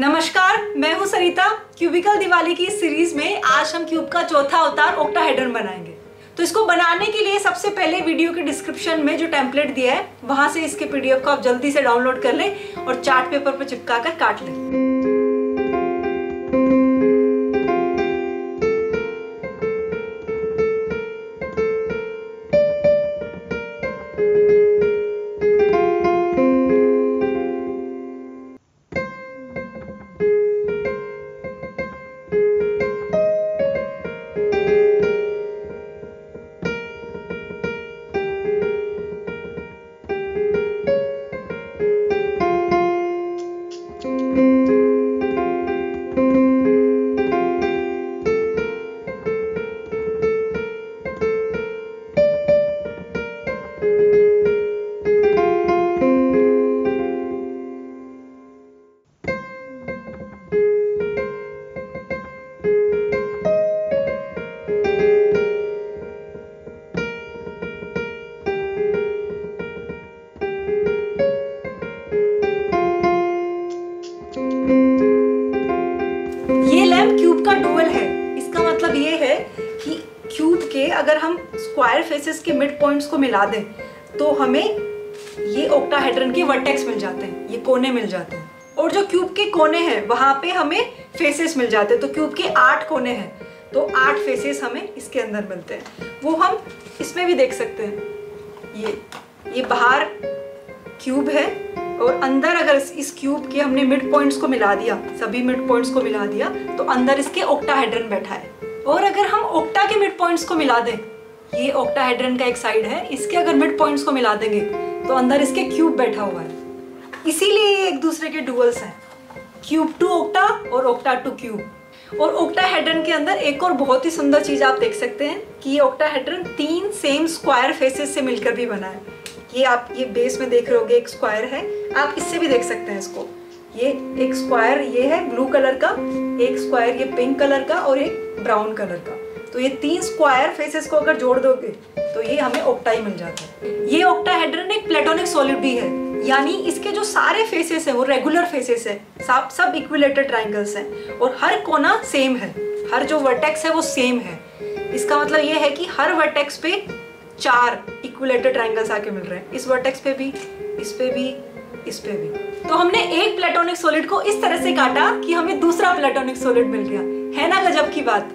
नमस्कार, मैं हूँ सरिता। क्यूबिकल दिवाली की सीरीज़ में आज हम क्यूब का चौथा अवतार ओक्टाहेड्रन बनाएँगे। तो इसको बनाने के लिए सबसे पहले वीडियो के डिस्क्रिप्शन में जो टेम्पलेट दिया है, वहाँ से इसके पीडीएफ को आप जल्दी से डाउनलोड कर लें और चार्ट पेपर पर चिपका कर काट लें। का डुअल है। इसका मतलब ये है कि क्यूब के अगर हम स्क्वायर फेसेस के मिड पॉइंट्स को मिला दें तो हमें ये ओक्टाहेड्रन के वर्टेक्स मिल जाते हैं, ये कोने मिल जाते हैं। और जो क्यूब के कोने हैं, वहाँ पे हमें फेसेस मिल जाते हैं। तो क्यूब के आठ कोने हैं तो आठ फेसेस हमें इसके अंदर मिलते हैं। वो हम इसमें भी देख सकते हैं। ये ये बाहर क्यूब है और अंदर अगर इस क्यूब के हमने मिड पॉइंट्स को मिला दिया, सभी मिड पॉइंट्स को मिला दिया तो अंदर इसके ओक्टाहेड्रन बैठा है। और अगर हम ओक्टा के मिड पॉइंट्स को मिला दें, ये ओक्टाहेड्रन का एक साइड है, इसके अगर मिड पॉइंट्स को मिला देंगे तो अंदर इसके क्यूब बैठा हुआ है। इसीलिए ये एक दूसरे के डुअल्स हैं। क्यूब टू ओक्टा और ओक्टा टू क्यूब और ओक्टाहेड्रन के अंदर एक और बहुत ही सुंदर चीज़ आप देख सकते हैं कि ये ओक्टाहेड्रन तीन सेम स्क्वायर फेसेस से मिलकर भी बना है। ये आप ये बेस में देख रहे होगे एक स्क्वायर है, आप इससे भी देख सकते हैं इसको। ये एक स्क्वायर ये है ब्लू कलर का, एक स्क्वायर ये पिंक कलर का और एक ब्राउन कलर का। तो ये तीन स्क्वायर फेसेस को अगर जोड़ दोगे तो ये हमें ओक्टाई मिल जाता है। ये ओक्टाहेड्रन एक प्लेटोनिक सॉलिड भी है। यानी इसके जो सारे फेसेस हैं, वो रेगुलर फेसेस है, सब सब इक्विलेटर ट्राइंगल्स हैं और हर कोना सेम है। हर जो वर्टेक्स है, वो सेम है। इसका मतलब ये है कि हर वर्टेक्स पे चार इक्विलेटर ट्राइंगल्स आके मिल रहे हैं। इस वर्टेक्स पे भी, इस पे भी, इस पे भी। तो हमने एक प्लेटोनिक सोलिड को इस तरह से काटा कि हमें दूसरा प्लेटोनिक सोलिड मिल गया। है ना गजब की बात?